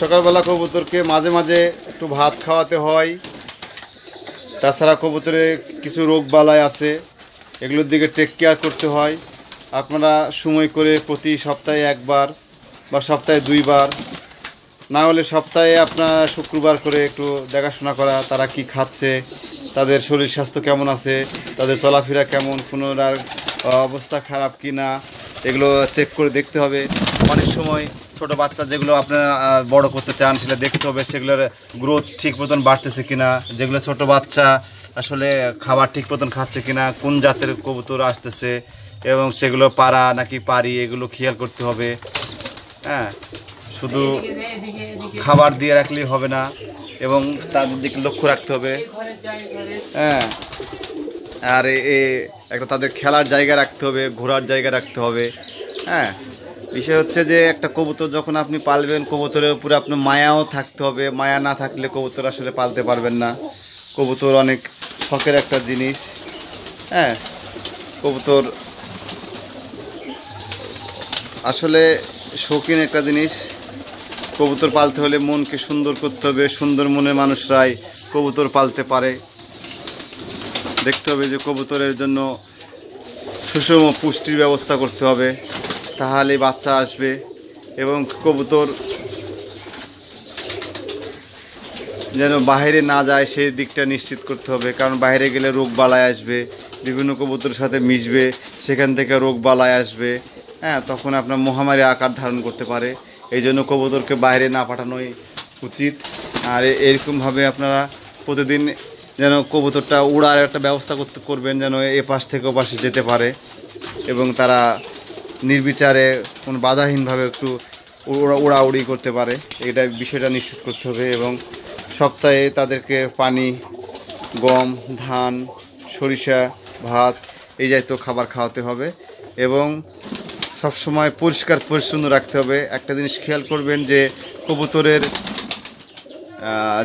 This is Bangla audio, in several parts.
সকালবেলা কবুতরকে মাঝে মাঝে একটু ভাত খাওয়াতে হয়। তাছাড়া কবুতরে কিছু রোগ বালাই আছে, এগুলোর দিকে টেক কেয়ার করতে হয়। আপনারা সময় করে প্রতি সপ্তাহে একবার বা সপ্তাহে দুইবার। না হলে সপ্তাহে আপনার শুক্রবার করে একটু দেখাশোনা করা, তারা কি খাচ্ছে, তাদের শরীর স্বাস্থ্য কেমন আছে, তাদের চলাফেরা কেমন, পুনরার অবস্থা খারাপ কি না এগুলো চেক করে দেখতে হবে। অনেক সময় ছোট বাচ্চা যেগুলো আপনারা বড় করতে চান সেটা দেখতে হবে, সেগুলোর গ্রোথ ঠিক মতন বাড়তেছে কিনা, যেগুলো ছোট বাচ্চা আসলে খাবার ঠিক মতন খাচ্ছে কিনা, কোন জাতের কবুতর আসতেছে, এবং সেগুলো পাড়া নাকি পারি এগুলো খেয়াল করতে হবে। হ্যাঁ শুধু খাবার দিয়ে রাখলেই হবে না, এবং তাদের দিকে লক্ষ্য রাখতে হবে। হ্যাঁ আর এ, একটা তাদের খেলার জায়গা রাখতে হবে, ঘোরার জায়গা রাখতে হবে। হ্যাঁ বিষয় হচ্ছে যে একটা কবুতর যখন আপনি পালবেন, কবুতরের উপরে আপনার মায়াও থাকতে হবে। মায়া না থাকলে কবুতর আসলে পালতে পারবেন না। কবুতর অনেক শখের একটা জিনিস। হ্যাঁ কবুতর আসলে শৌখিন একটা জিনিস। কবুতর পালতে হলে মনকে সুন্দর করতে হবে। সুন্দর মনের মানুষরাই কবুতর পালতে পারে। দেখতে হবে যে কবুতরের জন্য সুষম পুষ্টির ব্যবস্থা করতে হবে। তাহলে বাচ্চা আসবে এবং কবুতর যেন বাইরে না যায়, সেই দিকটা নিশ্চিত করতে হবে। কারণ বাইরে গেলে রোগ বালায় আসবে, বিভিন্ন কবুতরের সাথে মিশবে, সেখান থেকে রোগ বালায় আসবে। হ্যাঁ তখন আপনার মহামারী আকার ধারণ করতে পারে। এই জন্য কবুতরকে বাইরে না পাঠানোই উচিত। আর এরকমভাবে আপনারা প্রতিদিন যেন কবুতরটা উড়ার একটা ব্যবস্থা করতে করবেন, যেন এ পাশ থেকে ও পাশে যেতে পারে এবং তারা নির্বিচারে কোনো বাধাহীনভাবে একটু উড়া উড়াউড়ি করতে পারে। এটা বিষয়টা নিশ্চিত করতে হবে এবং সপ্তাহে তাদেরকে পানি, গম, ধান, সরিষা, ভাত এই জাতীয় খাবার খাওয়াতে হবে এবং সবসময় পরিষ্কার, পরিচ্ছন্ন রাখতে হবে। একটা জিনিস খেয়াল করবেন যে কবুতরের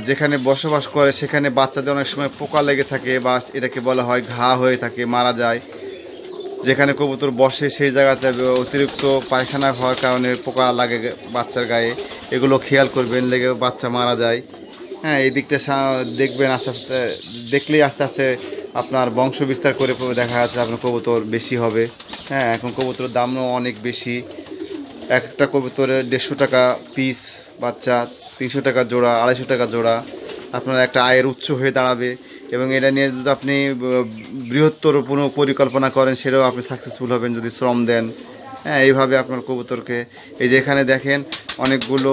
যেখানে বসবাস করে সেখানে বাচ্চাদের অনেক সময় পোকা লেগে থাকে বা এটাকে বলা হয় ঘা হয়ে থাকে, মারা যায়। যেখানে কবুতর বসে, সেই জায়গাতে অতিরিক্ত পায়খানা হওয়ার কারণে পোকা লাগে বাচ্চার গায়ে। এগুলো খেয়াল করবেন, লেগে বাচ্চা মারা যায়। হ্যাঁ এই দিকটা দেখবেন আস্তে আস্তে, দেখলেই আস্তে আস্তে আপনার বংশ বিস্তার করে দেখা যাচ্ছে আপনার কবুতর বেশি হবে। হ্যাঁ এখন কবুতরের দামও অনেক বেশি। একটা কবুতরের দেড়শো টাকা পিস বাচ্চা, তিনশো টাকা জোড়া, আড়াইশো টাকা জোড়া। আপনার একটা আয়ের উৎস হয়ে দাঁড়াবে। এবং এটা নিয়ে যদি আপনি বৃহত্তর কোনো পরিকল্পনা করেন, সেটাও আপনি সাকসেসফুল হবেন যদি শ্রম দেন। হ্যাঁ এইভাবে আপনার কবুতরকে, এই যে এখানে দেখেন, অনেকগুলো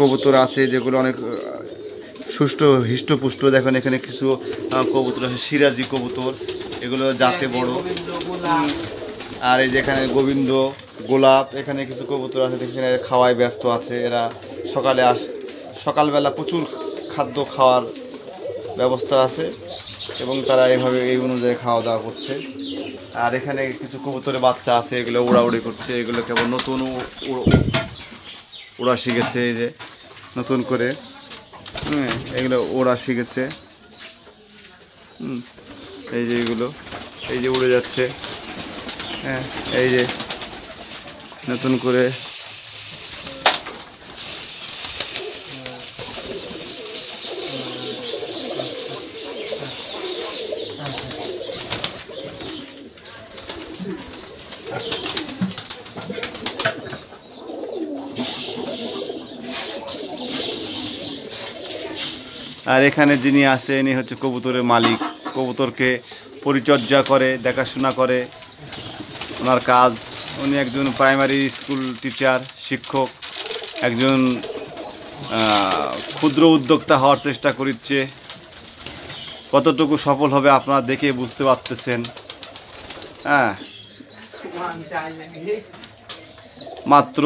কবুতর আছে যেগুলো অনেক সুষ্ঠু, হৃষ্টপুষ্ট। দেখেন এখানে কিছু কবুতর আছে, সিরাজি কবুতর। এগুলো জাতে বড়। আর এই যেখানে গোবিন্দ, গোলাপ, এখানে কিছু কবুতর আছে, দেখছেন, এরা খাওয়ায় ব্যস্ত আছে। এরা সকালে আস, সকালবেলা প্রচুর খাদ্য খাওয়ার ব্যবস্থা আছে এবং তারা এইভাবে এই অনুযায়ী খাওয়া দাওয়া করছে। আর এখানে কিছু কবুতরের বাচ্চা আছে এগুলো উড়াউড়ি করছে এগুলো কেবল নতুন ওড়া শিখেছে এই যে নতুন করে। হুম, এগুলো ওড়া শিখেছে। এই যে এগুলো এই যে উড়ে যাচ্ছে। হ্যাঁ এই যে নতুন করে আর এখানে যিনি আছে ইনি হচ্ছে কবুতরের মালিক। কবুতরকে পরিচর্যা করে, দেখাশোনা করে। ওনার কাজ, উনি একজন প্রাইমারি স্কুল টিচার শিক্ষক, একজন ক্ষুদ্র উদ্যোক্তা হওয়ার চেষ্টা করছে কতটুকু সফল হবে আপনারা দেখে বুঝতে পারতেছেন। হ্যাঁ। মাত্র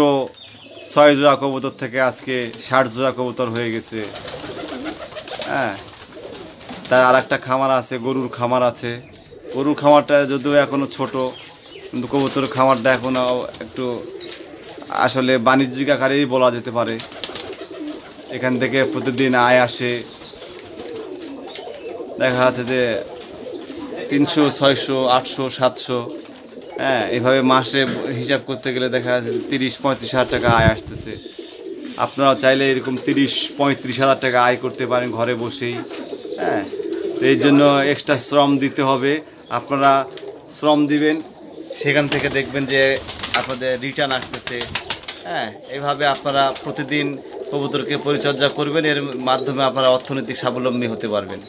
ছয় জোড়া কবুতর থেকে আজকে ষাট জোড়া কবুতর হয়ে গেছে। হ্যাঁ। তার আর একটা খামার আছে, গরুর খামার আছে। গরুর খামারটা যদিও এখনও ছোট, কিন্তু কবুতরের খামারটা এখনও একটু আসলে বাণিজ্যিক আকারেই বলা যেতে পারে। এখান থেকে প্রতিদিন আয় আসে। দেখা যাচ্ছে যে তিনশো, ছয়শো, আটশো, সাতশো হ্যাঁ এভাবে মাসে হিসাব করতে গেলে দেখা যাচ্ছে তিরিশ, পঁয়ত্রিশ হাজার টাকা আয় আসতেছে। আপনারা চাইলে এরকম তিরিশ, পঁয়ত্রিশ হাজার টাকা আয় করতে পারেন ঘরে বসেই। হ্যাঁ তো এই জন্য এক্সট্রা শ্রম দিতে হবে। আপনারা শ্রম দিবেন, সেখান থেকে দেখবেন যে আপনাদের রিটার্ন আসতেছে। হ্যাঁ এইভাবে আপনারা প্রতিদিন কবুতরকে পরিচর্যা করবেন, এর মাধ্যমে আপনারা অর্থনৈতিক স্বাবলম্বী হতে পারবেন।